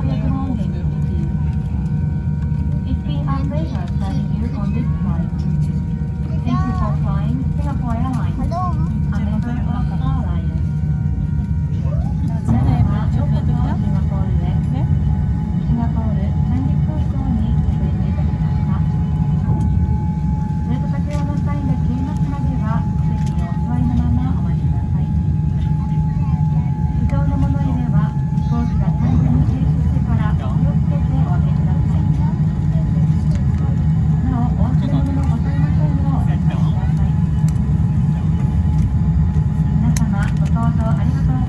Hello. A member of ありがとう